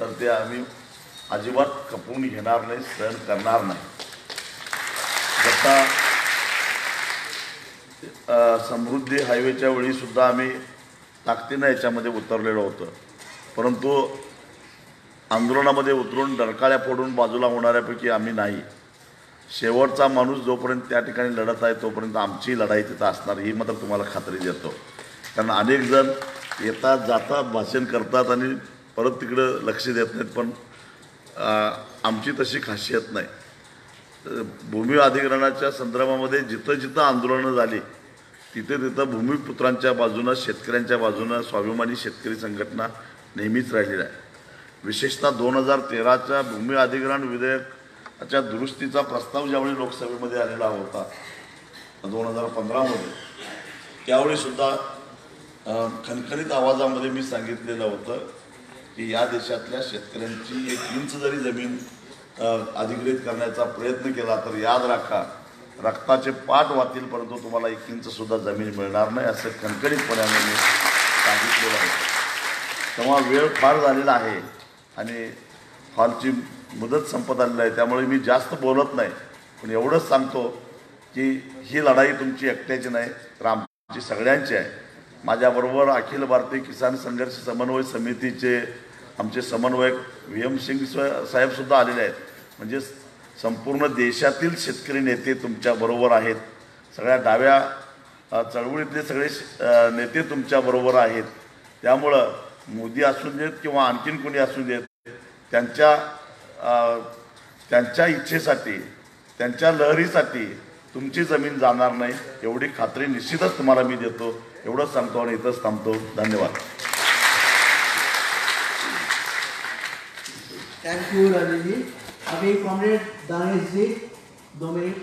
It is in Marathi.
तर ते आम्ही अजिबात खपवून घेणार नाही सहन करणार नाही. जसा समृद्धी हायवेच्या वेळीसुद्धा आम्ही ताकदीनं याच्यामध्ये उतरलेलं होतं. परंतु आंदोलनामध्ये उतरून डरकाळ्या फोडून बाजूला होणाऱ्यापैकी आम्ही नाही. शेवटचा माणूस जोपर्यंत त्या ठिकाणी लढत आहे तोपर्यंत आमची लढाई तिथं असणार ही मात्र तुम्हाला खात्री देतो. कारण अनेक जण येतात जातात भाषण करतात आणि परत तिकडं लक्ष देत नाहीत पण आमची तशी खासियत नाही. भूमी अधिग्रहणाच्या संदर्भामध्ये जिथं जिथं आंदोलनं झाली तिथे तिथं भूमिपुत्रांच्या बाजूनं शेतकऱ्यांच्या बाजूनं स्वाभिमानी शेतकरी संघटना नेहमीच राहिलेल्या आहे विशेषतः दोन हजार तेराच्या भूमी अधिग्रहण विधेयकाच्या दुरुस्तीचा प्रस्ताव ज्यावेळी लोकसभेमध्ये आलेला होता दोन हजार पंधरामध्ये त्यावेळीसुद्धा खणखणीत आवाजामध्ये मी सांगितलेलं होतं की या देशातल्या शेतकऱ्यांची एक इंच जरी जमीन अधिग्रहित करण्याचा प्रयत्न केला तर याद राखा रक्ताचे पाठ वाहतील परंतु तुम्हाला एक इंच सुद्धा जमीन मिळणार नाही असं कणकणीतपणाने मी सांगितलेलं आहे. तेव्हा वेळ फार झालेला आहे आणि हॉलची मुदत संपत आलेली आहे त्यामुळे मी जास्त बोलत नाही. पण एवढंच सांगतो की ही लढाई तुमची एकट्याची नाही तर आमची सगळ्यांची आहे. माझ्याबरोबर अखिल भारतीय किसान संघर्ष समन्वय समितीचे आमचे समन्वयक व्ही एम सिंग साहेबसुद्धा आलेले आहेत. म्हणजे संपूर्ण देशातील शेतकरी नेते तुमच्याबरोबर आहेत. सगळ्या डाव्या चळवळीतले सगळे श- नेते तुमच्याबरोबर आहेत. त्यामुळं मोदी असू देत किंवा आणखीन कोणी असू देत त्यांच्या त्यांच्या इच्छेसाठी त्यांच्या लहरीसाठी तुमची जमीन जाणार नाही. एवढी खात्री निश्चितच तुम्हाला मी देतो. एवढंच सांगतो आणि इथंच थांबतो. धन्यवाद. थँक्यू यू आम्ही कॉम्रेड दानेशजी कॉमरेड दानिश